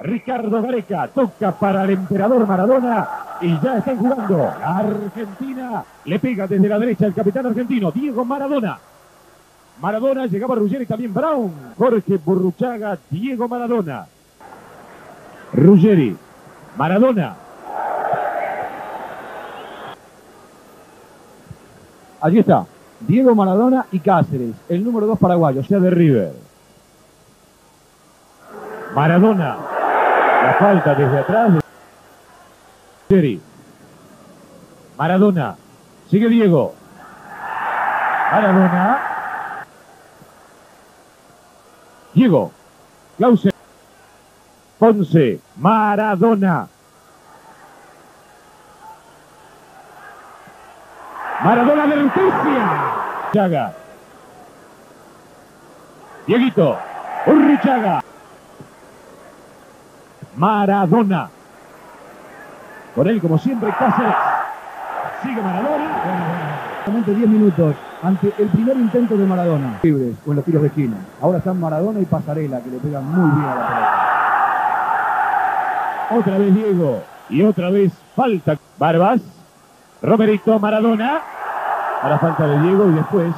Ricardo Gareca toca para el emperador Maradona y ya están jugando. Argentina le pega desde la derecha el capitán argentino Diego Maradona. Maradona llegaba Ruggeri también Brown. Jorge Burruchaga, Diego Maradona. Ruggeri, Maradona. Allí está, Diego Maradona y Cáceres, el número dos paraguayo, o sea de River. Maradona. La falta desde atrás. Ruggeri. Maradona. Sigue Diego. Maradona. Diego. Clausen. Ponce. Maradona. Maradona de Leticia. Chaga. Dieguito. Urrichaga. Maradona. Por él, como siempre, Cáceres. Sigue Maradona. Solamente 10 minutos ante el primer intento de Maradona. Libres en los tiros de esquina. Ahora están Maradona y Pasarela que le pegan muy bien a la pelota. Otra vez Diego. Y otra vez falta Barbas. Romerito Maradona. Para falta de Diego y después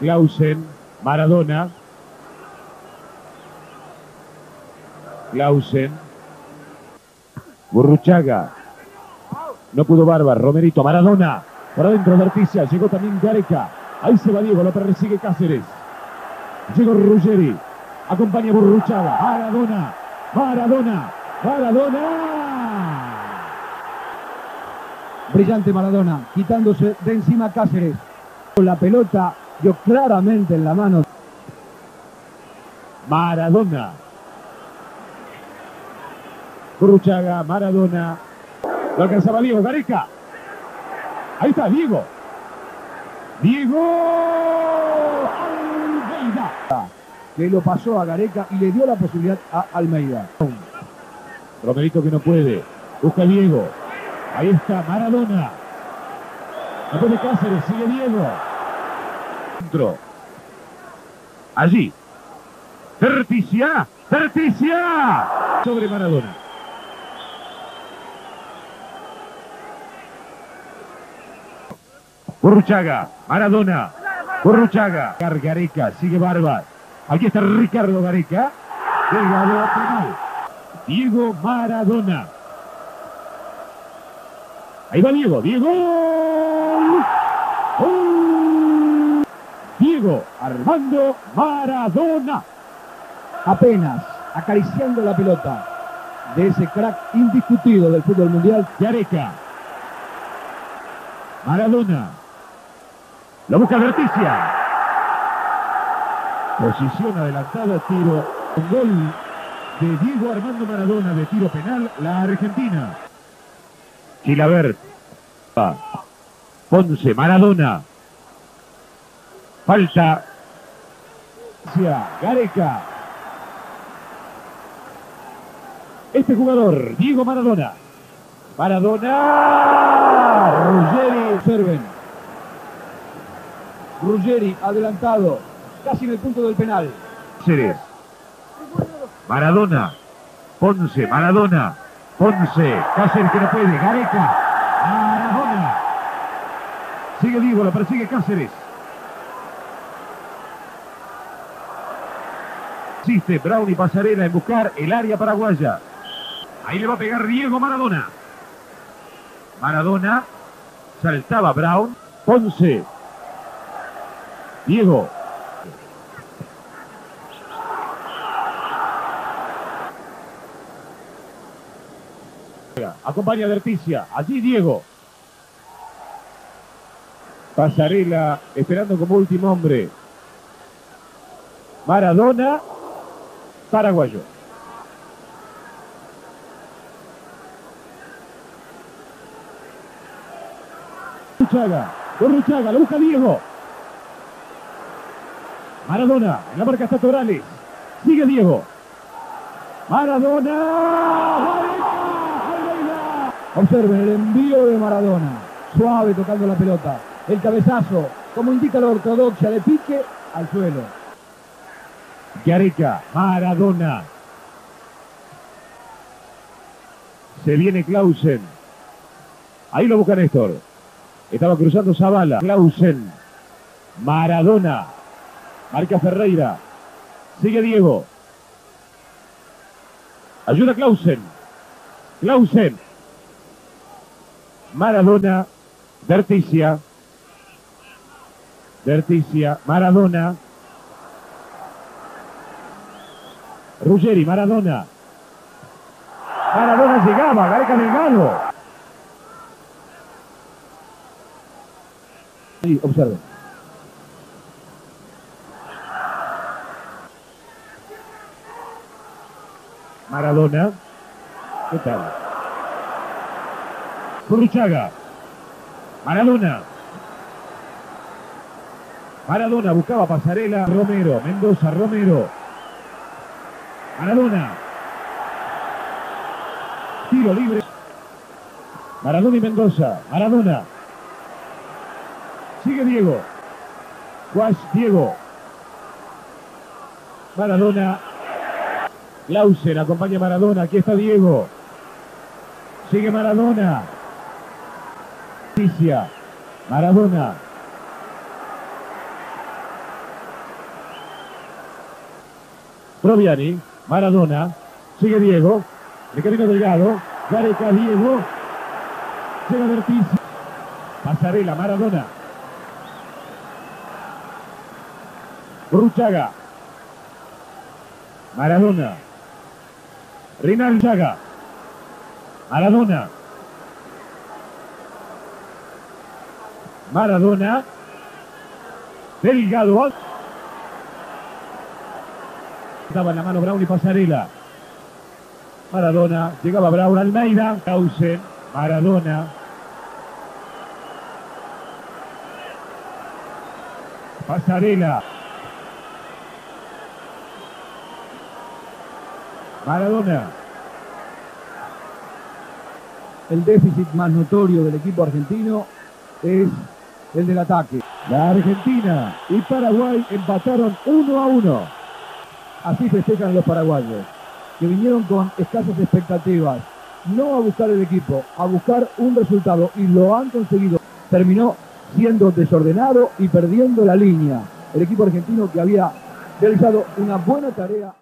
Clausen, Maradona. Clausen. Burruchaga. No pudo Barba. Romerito, Maradona. Por adentro de Articia. Llegó también Gareca. Ahí se va Diego. Lo persigue Cáceres. Llegó Ruggeri. Acompaña Burruchaga. Maradona. Maradona. Maradona. Brillante Maradona, quitándose de encima Cáceres. Con la pelota, dio claramente en la mano. Maradona. Burruchaga, Maradona. Lo alcanzaba Diego, Gareca. Ahí está, Diego. Diego Almeida. Que lo pasó a Gareca y le dio la posibilidad a Almeida. Romerito que no puede. Busca Diego. Ahí está Maradona. No puede Cáceres, sigue Diego. Dentro. Allí. Terticia. Terticia. Sobre Maradona. Burruchaga, Maradona, Burruchaga, Gareca, sigue Barba. Aquí está Ricardo Gareca. Diego Maradona. Ahí va Diego, Diego. Diego Armando Maradona. Apenas acariciando la pelota de ese crack indiscutido del fútbol mundial. Gareca. Maradona. Lo busca Verticia. Posición adelantada, tiro. Gol de Diego Armando Maradona de tiro penal, la Argentina. Chilabert. Ponce, Maradona. Falta. Gareca. Este jugador, Diego Maradona. Maradona. Ruggeri, observen. Ruggeri adelantado, casi en el punto del penal. Ceres. Maradona. Ponce, Maradona. Ponce. Cáceres que no puede. Gareca. Maradona. Sigue Diego, lo persigue Cáceres. Existe Brown y Pasarela en buscar el área paraguaya. Ahí le va a pegar Diego Maradona. Maradona. Saltaba Brown. Ponce. Diego. Acompaña a Verticia. Allí Diego. Pasarela esperando como último hombre. Maradona. Paraguayo. Burruchaga. Burruchaga. Lo busca Diego. Maradona. En la marca está Torales. Sigue Diego. Maradona. Observen el envío de Maradona. Suave tocando la pelota. El cabezazo, como indica la ortodoxia, de pique al suelo. Gareca, Maradona. Se viene Clausen. Ahí lo busca Néstor. Estaba cruzando Zavala. Clausen. Maradona. Marca Ferreira. Sigue Diego. Ayuda Clausen. Clausen. Maradona. Verticia. Verticia. Maradona. Ruggeri, Maradona. Maradona llegaba, Gareca Delgado. Sí, observe. Maradona. ¿Qué tal? Curruchaga. Maradona. Maradona buscaba pasarela. Romero. Mendoza. Romero. Maradona. Tiro libre. Maradona y Mendoza. Maradona. Sigue Diego. Guas Diego. Maradona. Lausen acompaña a Maradona. Aquí está Diego. Sigue Maradona. Maradona. Proviani. Maradona. Sigue Diego. De camino delgado. Gareca Diego. Llega Verticia. Pasarela. Maradona. Bruchaga. Maradona. Rinaldo Chaga. Maradona. Maradona. Delgado. Estaba en la mano Brown y Pasarela. Maradona. Llegaba Brown Almeida. Causen. Maradona. Pasarela. Maradona. El déficit más notorio del equipo argentino es el del ataque. La Argentina y Paraguay empataron uno a uno. Así festejan los paraguayos, que vinieron con escasas expectativas, no a buscar el equipo, a buscar un resultado y lo han conseguido. Terminó siendo desordenado y perdiendo la línea. El equipo argentino que había realizado una buena tarea.